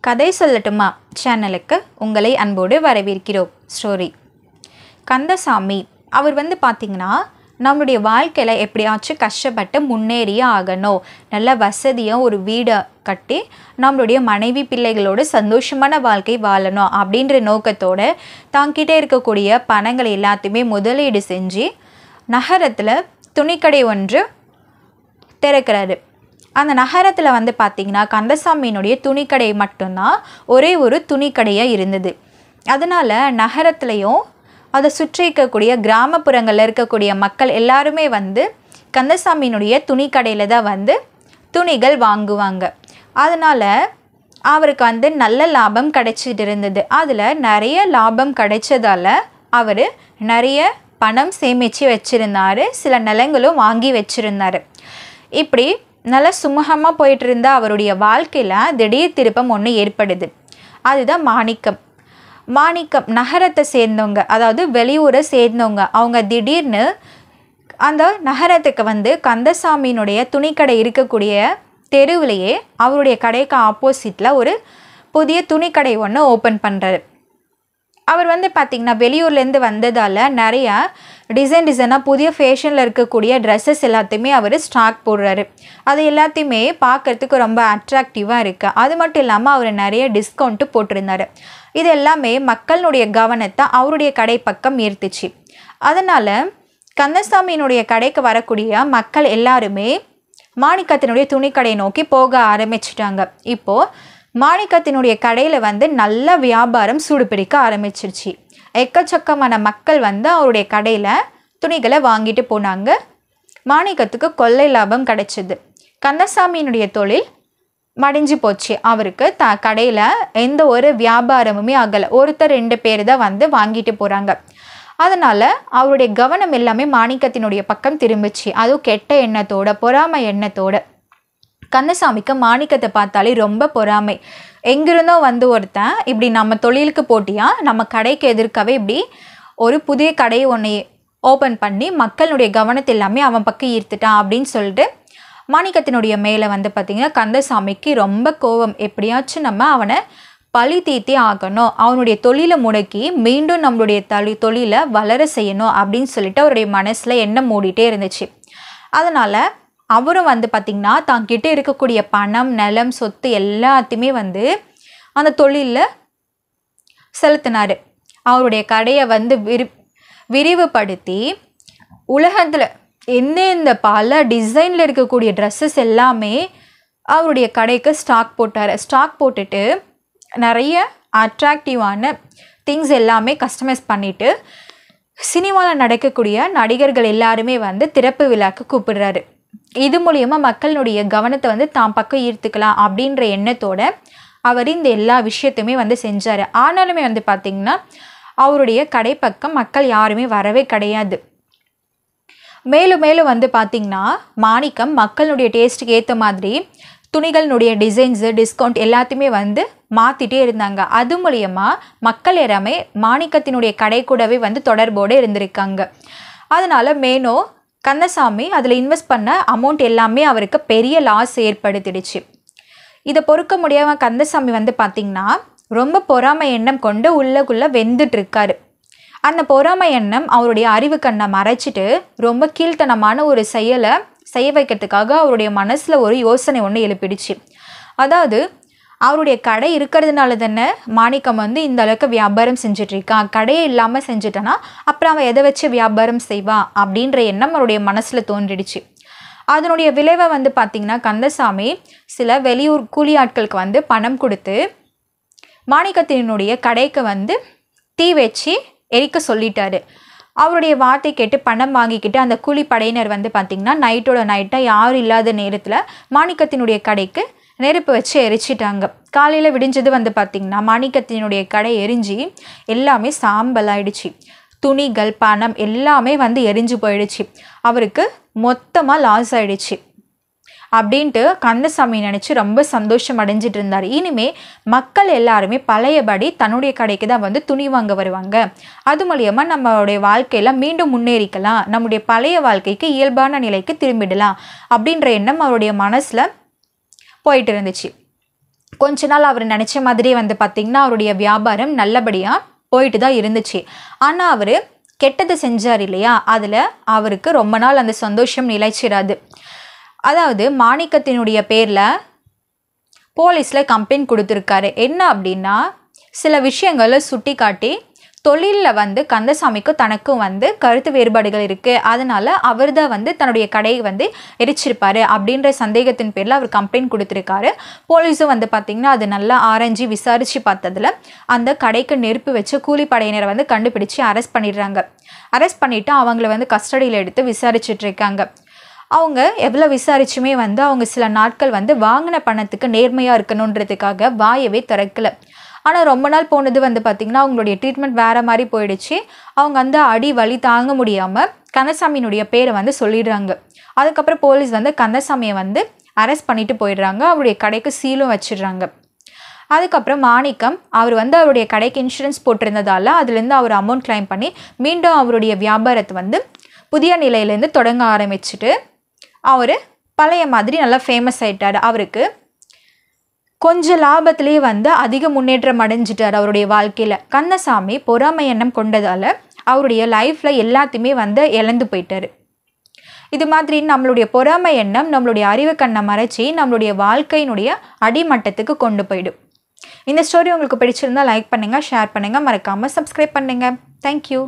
கதை சொல்லட்டுமா? சேனலுக்கு உங்களை அன்போடு வரவேற்கிறோம். ஸ்டோரி. கந்தசாமி அவர் வந்து பார்த்திங்கன்னா நம்மளுடைய வாழ்க்கையில் எப்படியாச்சும் கஷ்டப்பட்டு முன்னேறியே ஆகணும். நல்ல வசதியாக ஒரு வீடை கட்டி நம்மளுடைய மனைவி பிள்ளைகளோடு சந்தோஷமான வாழ்க்கை வாழணும் அப்படின்ற நோக்கத்தோடு தாங்கிட்டே இருக்கக்கூடிய பணங்களை எல்லாத்தையுமே முதலீடு செஞ்சு நகரத்தில் துணிக்கடை ஒன்று திறக்கிறாரு. அந்த நகரத்தில் வந்து பார்த்திங்கன்னா கந்தசாமியினுடைய துணிக்கடை மட்டும்தான் ஒரே ஒரு துணிக்கடையாக இருந்தது. அதனால் நகரத்துலேயும் அதை சுற்றி இருக்கக்கூடிய கிராமப்புறங்களில் இருக்கக்கூடிய மக்கள் எல்லாருமே வந்து கந்தசாமியினுடைய துணிக்கடையில் தான் வந்து துணிகள் வாங்குவாங்க. அதனால் அவருக்கு வந்து நல்ல லாபம் கிடைச்சிட்டு இருந்தது. அதில் நிறைய லாபம் கிடைச்சதால் அவர் நிறைய பணம் சேமித்து வச்சுருந்தார். சில நிலங்களும் வாங்கி வச்சுருந்தார். இப்படி நல்லா சுமூகமாக போயிட்டு இருந்த அவருடைய வாழ்க்கையில் திடீர் திருப்பம் ஒன்று ஏற்படுது. அதுதான் மாணிக்கம். மாணிக்கம் நகரத்தை சேர்ந்தவங்க அதாவது வெளியூரை சேர்ந்தவங்க அவங்க திடீர்னு அந்த நகரத்துக்கு வந்து கந்தசாமியினுடைய துணிக்கடை இருக்கக்கூடிய தெருவிலேயே அவருடைய கடைக்கு ஆப்போசிட்டில் ஒரு புதிய துணிக்கடை ஒன்று ஓப்பன் பண்ணுறாரு அவர் வந்து பார்த்திங்கன்னா வெளியூர்லேருந்து வந்ததால் நிறையா டிசைன் டிசைனாக புதிய ஃபேஷனில் இருக்கக்கூடிய ட்ரெஸ்ஸஸ் எல்லாத்தையுமே அவர் ஸ்டாக் போடுறாரு. அது எல்லாத்தையுமே பார்க்குறதுக்கு ரொம்ப அட்ராக்டிவாக இருக்குது அது மட்டும் இல்லாமல் அவர் நிறைய டிஸ்கவுண்ட்டு போட்டிருந்தாரு. இது எல்லாமே மக்களுடைய கவனத்தை அவருடைய கடை பக்கம் ஈர்த்துச்சு. அதனால் கந்தசாமியினுடைய கடைக்கு வரக்கூடிய மக்கள் எல்லாருமே மாணிக்கத்தினுடைய துணிக்கடை நோக்கி போக ஆரம்பிச்சிட்டாங்க. இப்போது மாணிக்கத்தினுடைய கடையில் வந்து நல்ல வியாபாரம் சூடுபிடிக்க ஆரம்பிச்சிருச்சு. எக்கச்சக்கமான மக்கள் வந்து அவருடைய கடையில் துணிகளை வாங்கிட்டு போனாங்க. மாணிக்கத்துக்கு கொள்ளை லாபம் கிடைச்சிது. கந்தசாமியினுடைய தொழில் மடிஞ்சு போச்சு. அவருக்கு த கடையில் எந்த ஒரு வியாபாரமுமே ஆகலை. ஒருத்தர் ரெண்டு பேர் தான் வந்து வாங்கிட்டு போகிறாங்க அதனால் அவருடைய கவனம் எல்லாமே மாணிக்கத்தினுடைய பக்கம் திரும்பிச்சு. அதுவும் கெட்ட எண்ணத்தோட பொறாமை எண்ணத்தோட. கந்தசாமிக்கு மாணிக்கத்தை பார்த்தாலே ரொம்ப பொறாமை. எங்கிருந்தோ வந்து ஒருத்தன் இப்படி நம்ம தொழிலுக்கு போட்டியா? நம்ம கடைக்கு எதிர்க்கவே இப்படி ஒரு புதிய கடை ஒன்றை ஓப்பன் பண்ணி மக்களுடைய கவனத்தை எல்லாமே அவன் பக்கம் ஈர்த்துட்டான் அப்படின்னு சொல்லிட்டு மாணிக்கத்தினுடைய மேலே வந்து பார்த்திங்கன்னா கந்தசாமிக்கு ரொம்ப கோபம். எப்படியாச்சும் நம்ம அவனை பழி தீர்த்தே ஆகணும். அவனுடைய தொழிலை முடக்கி மீண்டும் நம்மளுடைய தொழி தொழிலை வளர செய்யணும் அப்படின்னு சொல்லிட்டு அவருடைய மனசில் எண்ணம் மூடிட்டே இருந்துச்சு. அதனால் அவரும் வந்து பார்த்திங்கன்னா தாங்கிட்ட இருக்கக்கூடிய பணம் நிலம் சொத்து எல்லாத்தையுமே வந்து அந்த தொழிலில் செலுத்தினார். அவருடைய கடையை வந்து விரி விரிவுபடுத்தி உலகத்தில் எந்தெந்த பல டிசைனில் இருக்கக்கூடிய ட்ரெஸ்ஸஸ் எல்லாமே அவருடைய கடைக்கு ஸ்டாக் போட்டார். ஸ்டாக் போட்டுட்டு நிறைய அட்ராக்டிவான திங்ஸ் எல்லாமே கஸ்டமைஸ் பண்ணிவிட்டு சினிமாவில் நடக்கக்கூடிய நடிகர்கள் எல்லாருமே வந்து திறப்பு விழாக்கு கூப்பிடுறாரு. இது மூலியமாக மக்களுடைய கவனத்தை வந்து தான் பக்கம் ஈர்த்துக்கலாம் அப்படின்ற எண்ணத்தோட அவர் இந்த எல்லா விஷயத்தையுமே வந்து செஞ்சார். ஆனாலுமே வந்து பார்த்திங்கன்னா அவருடைய கடை பக்கம் மக்கள் யாருமே வரவே கிடையாது. மேலும் மேலும் வந்து பார்த்திங்கன்னா மாணிக்கம் மக்களுடைய டேஸ்ட்டுக்கு ஏற்ற மாதிரி துணிகளினுடைய டிசைன்ஸு டிஸ்கவுண்ட் எல்லாத்தையுமே வந்து மாற்றிட்டே இருந்தாங்க. அது மூலயமா மக்கள் எல்லாமே மாணிக்கத்தினுடைய கடை கூடவே வந்து தொடர்போடு இருந்திருக்காங்க. அதனால் மேனோ கந்தசாமி அதில் இன்வெஸ்ட் பண்ண அமௌண்ட் எல்லாமே அவருக்கு பெரிய லாஸ் ஏற்படுத்திடுச்சு. இதை பொறுக்க முடியாமல் கந்தசாமி வந்து பார்த்திங்கன்னா ரொம்ப பொறாமை எண்ணம் கொண்டு உள்ளக்குள்ளே வெந்துட்டுருக்காரு. அந்த பொறாமை எண்ணம் அவருடைய அறிவு கண்ணை மறைச்சிட்டு ரொம்ப கீழ்த்தனமான ஒரு செயலை செய்ய வைக்கிறதுக்காக அவருடைய மனசில் ஒரு யோசனை ஒன்று எழுப்பிடுச்சு. அதாவது அவருடைய கடை இருக்கிறதுனால தானே மாணிக்கம் வந்து இந்த அளவுக்கு வியாபாரம் செஞ்சிட்ருக்கான் கடையே இல்லாமல் செஞ்சுட்டானா? அப்புறம் அவன் எதை வச்சு வியாபாரம் செய்வான் அப்படின்ற எண்ணம் அவருடைய மனசில் தோன்றிடுச்சு. அதனுடைய விளைவை வந்து பார்த்திங்கன்னா கந்தசாமி சில வெளியூர் கூலி ஆட்களுக்கு வந்து பணம் கொடுத்து மாணிக்கத்தினுடைய கடைக்கு வந்து தீ வச்சு எரிக்க சொல்லிட்டாரு. அவருடைய வார்த்தை கேட்டு பணம் வாங்கிக்கிட்டு அந்த கூலி படையினர் வந்து பார்த்திங்கன்னா நைட்டோட நைட்டாக யாரும் இல்லாத நேரத்தில் மாணிக்கத்தினுடைய கடைக்கு நெருப்பு வச்சு எரிச்சிட்டாங்க. காலையில் விடிஞ்சது வந்து பார்த்திங்கன்னா மாணிக்கத்தினுடைய கடை எரிஞ்சு எல்லாமே சாம்பல் ஆயிடுச்சு. துணிகள் பணம் எல்லாமே வந்து எரிஞ்சு போயிடுச்சு. அவருக்கு மொத்தமாக லாஸ் ஆயிடுச்சு. அப்படின்ட்டு கந்தசாமி நினச்சி ரொம்ப சந்தோஷம் அடைஞ்சிட்டு இருந்தார். இனிமே மக்கள் எல்லாருமே பழையபடி தன்னுடைய கடைக்கு தான் வந்து துணி வாங்க வருவாங்க. அது மூலியமாக நம்மளுடைய வாழ்க்கையில் மீண்டும் முன்னேறிக்கலாம். நம்முடைய பழைய வாழ்க்கைக்கு இயல்பான நிலைக்கு திரும்பிடலாம். அப்படின்ற எண்ணம் அவருடைய மனசில் போயிட்டு இருந்துச்சு கொஞ்ச நாள் அவர் நினச்ச மாதிரி வந்து பார்த்திங்கன்னா அவருடைய வியாபாரம் நல்லபடியாக போயிட்டு தான் இருந்துச்சு. ஆனால் அவர் கெட்டது செஞ்சார் இல்லையா? அதில் அவருக்கு ரொம்ப நாள் அந்த சந்தோஷம் நிலைச்சிடாது அதாவது மாணிக்கத்தினுடைய பேரில் போலீஸில் கம்ப்ளைண்ட் கொடுத்துருக்காரு. என்ன அப்படின்னா சில விஷயங்களை சுட்டி காட்டி தொழிலில் வந்து கந்தசாமிக்கும் தனக்கும் வந்து கருத்து வேறுபாடுகள் இருக்குது அதனால் அவர் தான் வந்து தன்னுடைய கடையை வந்து எரிச்சிருப்பார் அப்படின்ற சந்தேகத்தின் பேரில் அவர் கம்ப்ளைண்ட் கொடுத்துருக்காரு. போலீஸும் வந்து பார்த்திங்கன்னா அது நல்லா ஆராய்ஞ்சி விசாரித்து பார்த்ததில் அந்த கடைக்கு நெருப்பு வச்சு கூலிப்படையினரை வந்து கண்டுபிடிச்சு அரெஸ்ட் பண்ணிடுறாங்க. அரெஸ்ட் பண்ணிவிட்டு அவங்கள வந்து கஸ்டடியில் எடுத்து விசாரிச்சிட்ருக்காங்க அவங்க எவ்வளோ விசாரிச்சுமே வந்து அவங்க சில நாட்கள் வந்து வாங்கின பணத்துக்கு நேர்மையாக இருக்கணுன்றதுக்காக வாயவே திறக்கல. ஆனால் ரொம்ப நாள் போனது வந்து பார்த்திங்கன்னா அவங்களுடைய ட்ரீட்மெண்ட் வேறு மாதிரி போயிடுச்சு. அவங்க அந்த அடி வலி தாங்க முடியாமல் கந்தசாமியினுடைய பேரை வந்து சொல்லிடுறாங்க. அதுக்கப்புறம் போலீஸ் வந்து கந்தசாமியை வந்து அரெஸ்ட் பண்ணிட்டு போயிடுறாங்க. அவருடைய கடைக்கு சீலும் வச்சிடுறாங்க. அதுக்கப்புறம் மாணிக்கம் அவர் வந்து அவருடைய கடைக்கு இன்சூரன்ஸ் போட்டிருந்ததால் அதுலேருந்து அவர் அமௌண்ட் கிளைம் பண்ணி மீண்டும் அவருடைய வியாபாரத்தை வந்து புதிய நிலையிலேருந்து தொடங்க ஆரம்பிச்சுட்டு அவர் பழைய மாதிரி நல்லா ஃபேமஸ் ஆகிட்டார் அவருக்கு கொஞ்ச லாபத்திலேயே வந்து அதிக முன்னேற்றம் அடைஞ்சிட்டார் அவருடைய வாழ்க்கையில். கந்தசாமி பொறாமை எண்ணம் கொண்டதால் அவருடைய லைஃப்பில் எல்லாத்தையுமே வந்து இழந்து போயிட்டார். இது மாதிரி நம்மளுடைய பொறாமை எண்ணம் நம்மளுடைய அறிவு கண்ணை மறைச்சி நம்மளுடைய வாழ்க்கையினுடைய அடிமட்டத்துக்கு கொண்டு போயிடும். இந்த ஸ்டோரி உங்களுக்கு பிடிச்சிருந்தா லைக் பண்ணுங்கள் ஷேர் பண்ணுங்கள் மறக்காமல் சப்ஸ்கிரைப் பண்ணுங்கள் தேங்க்யூ